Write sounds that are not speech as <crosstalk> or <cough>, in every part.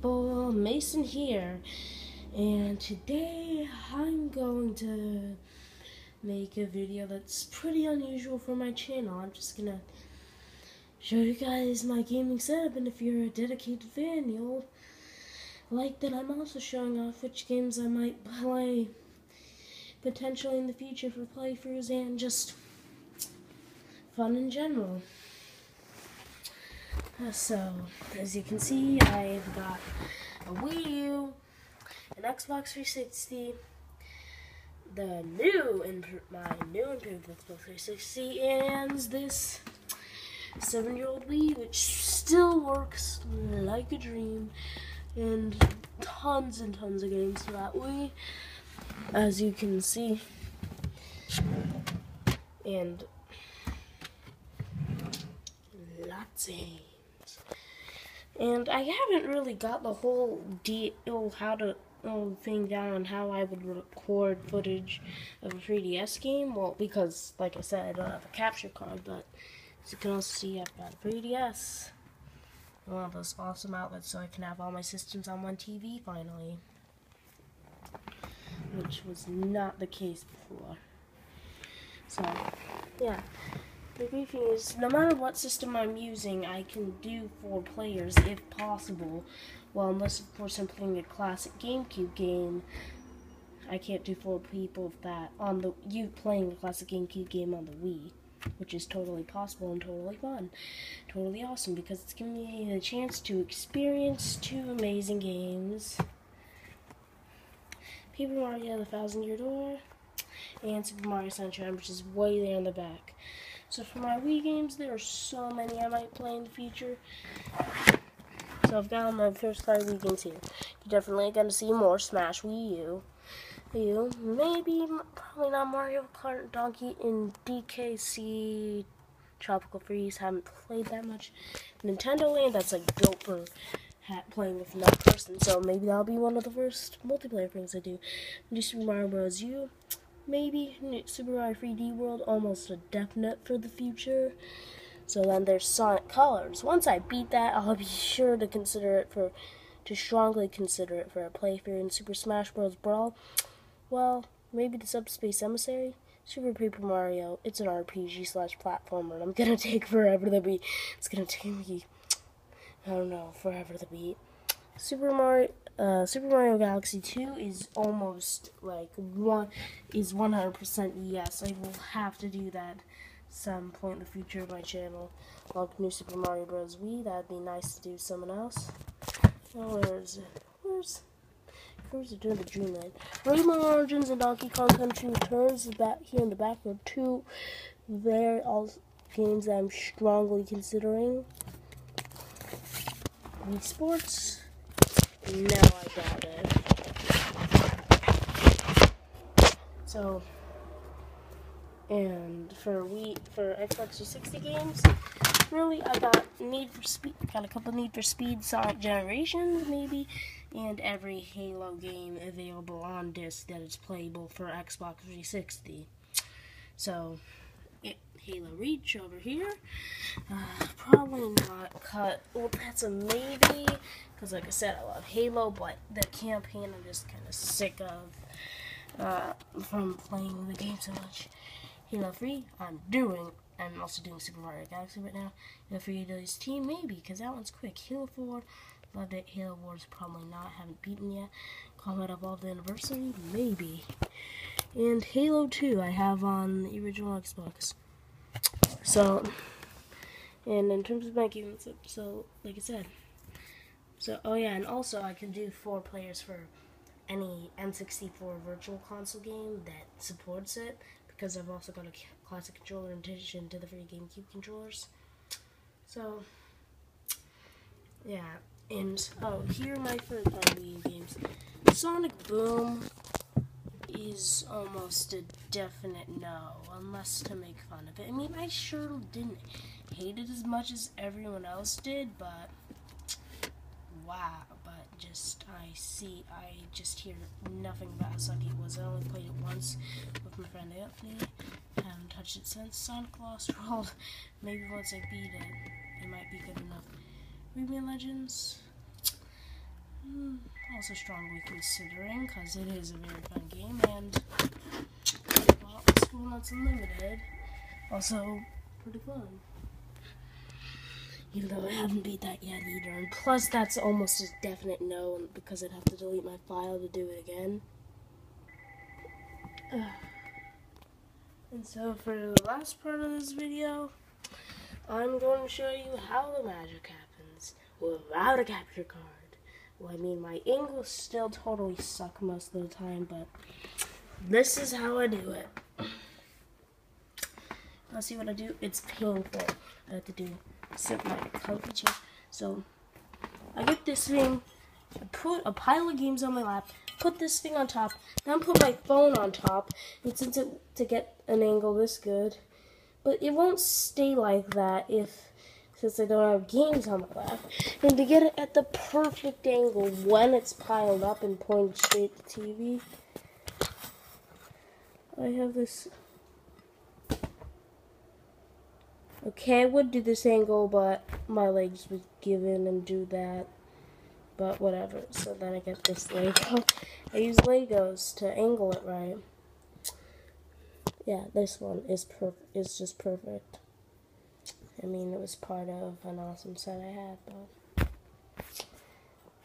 people, Mason here, and today I'm going to make a video that's pretty unusual for my channel. I'm just gonna show you guys my gaming setup, and if you're a dedicated fan, you'll like that I'm also showing off which games I might play potentially in the future for playthroughs and just fun in general. So, as you can see, I've got a Wii U, an Xbox 360, the new, my new improved Xbox 360, and this seven-year-old Wii, which still works like a dream, and tons and tons of games for that Wii, as you can see. And lots of and I haven't really got the whole deal how to whole thing down on how I would record footage of a 3DS game. Well, because like I said, I don't have a capture card, but as you can also see, I've got a 3DS. One of those awesome outlets, so I can have all my systems on one TV finally, which was not the case before. So, yeah. The great thing is, no matter what system I'm using, I can do four players if possible. Well, unless of course I'm playing a classic GameCube game, I can't do four people with that on the you playing a classic GameCube game on the Wii, which is totally possible and totally fun, totally awesome because it's giving me the chance to experience two amazing games. Paper Mario: The Thousand Year Door, and Super Mario Sunshine, which is way there in the back. So for my Wii games, there are so many I might play in the future. So I've got my first five Wii games here. You're definitely going to see more Smash Wii U. You Maybe, probably not Mario Kart, Donkey, and DKC Tropical Freeze. Haven't played that much. Nintendo Land, that's like built for playing with another person. So maybe that'll be one of the first multiplayer things I do. Do Super Mario Bros. U maybe Super Mario 3D World almost a definite for the future. So then there's Sonic Colors. Once I beat that, I'll be <laughs> sure to consider it for, to strongly consider it for a playthrough in Super Smash Bros. Brawl. Well, maybe the Subspace Emissary. Super Paper Mario. It's an RPG slash platformer, and I'm gonna <laughs> take forever to beat. It's gonna take me, I don't know, forever to beat. Super Mario uh, Super Mario Galaxy 2 is almost like one is 100% yes. I will have to do that some point in the future of my channel. Like new Super Mario Bros. Wii, that'd be nice to do someone else. Oh, where's? Where's it doing the Dreamland? Rayman Origins and Donkey Kong Country Returns back here in the back are two very all games I'm strongly considering. Wii Sports. No, I got it. So, and for we for Xbox 360 games, really, I got Need for Speed, got a couple Need for Speed Sonic Generations, maybe, and every Halo game available on disc that is playable for Xbox 360. So, Halo Reach over here. Uh, probably not cut. Well, that's a maybe. Because, like I said, I love Halo, but the campaign I'm just kind of sick of uh, from playing the game so much. Halo 3, I'm doing. I'm also doing Super Mario Galaxy right now. Halo 3 ODST, maybe, because that one's quick. Halo 4, loved it. Halo Wars, probably not. Haven't beaten yet. Combat Evolved Anniversary, maybe. And Halo 2, I have on the original Xbox. So, and in terms of my games, so, like I said, so, oh yeah, and also I can do four players for any N64 virtual console game that supports it, because I've also got a classic controller in addition to the free GameCube controllers. So, yeah, and, oh, here are my favorite Wii games. Sonic Boom is almost a definite no, unless to make fun of it. I mean, I sure didn't hate it as much as everyone else did, but wow, but just, I see, I just hear nothing about how sucky it was. I only played it once with my friend Anthony. Haven't touched it since Sonic Lost World. Maybe once I beat it, it might be good enough. Rayman Legends, <sighs> Also strongly considering, because it is a very fun game, and well, Scribblenauts Unlimited, also pretty fun. Even though I haven't beat that yet either. And plus, that's almost a definite no, because I'd have to delete my file to do it again. <sighs> And so for the last part of this video, I'm going to show you how the magic happens without a capture card. Well, I mean, my English still totally suck most of the time, but this is how I do it. Let's see what I do. It's painful. I have to do sit my comfy chair. So I get this thing, I put a pile of games on my lap, put this thing on top, then put my phone on top, and since it to get an angle this good. But it won't stay like that if since I don't have games on my lap. And to get it at the perfect angle when it's piled up and pointed straight to TV, I have this. Okay, I would do this angle, but my legs would give in and do that. But whatever. So then I get this Lego. <laughs> I use Legos to angle it right. Yeah, this one is per is just perfect. I mean, it was part of an awesome set I had, but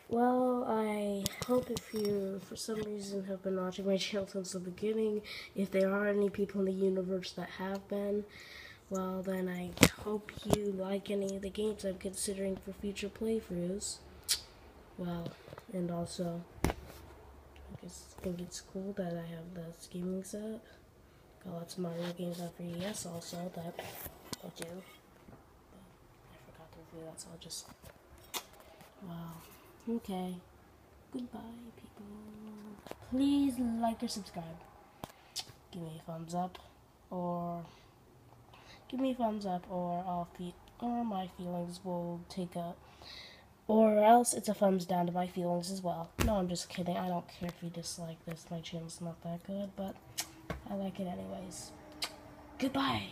well, I hope if you, for some reason, have been watching my <laughs> channel since the beginning, if there are any people in the universe that have been, well, then I hope you like any of the games I'm considering for future playthroughs. Well, and also, I just think it's cool that I have this gaming set. Got lots of Mario games on for ES also that I do. But I forgot that, so I'll just. Wow. Okay. Goodbye, people. Please like or subscribe. Give me a thumbs up, or give me a thumbs up, or I'll fe- or my feelings will take a. Or else it's a thumbs down to my feelings as well. No, I'm just kidding. I don't care if you dislike this. My channel's not that good, but I like it anyways. Goodbye.